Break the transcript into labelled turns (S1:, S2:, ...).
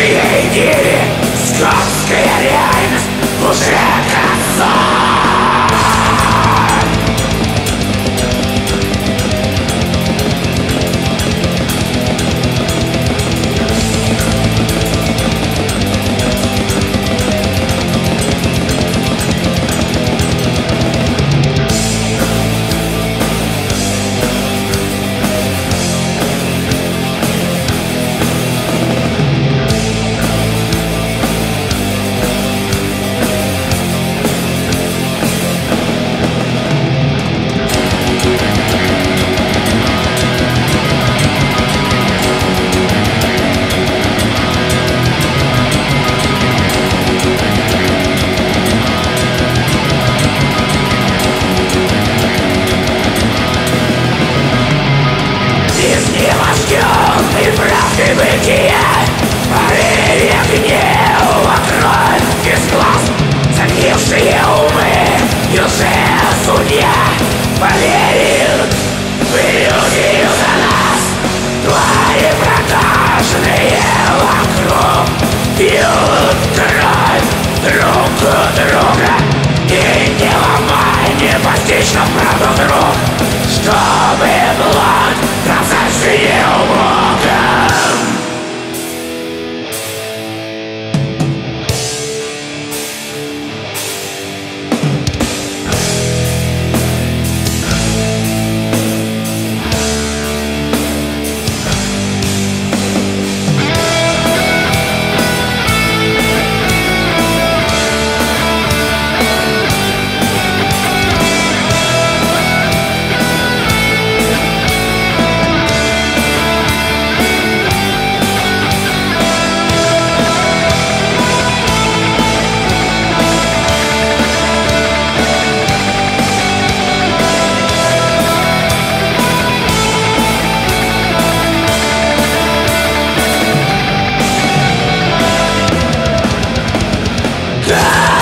S1: чьей гири скотская реальность уже как Чужие судья. Поверил в люди за нас. Твои продажные вокруг. Пьют кровь друг у друга. И не ломают Yeah!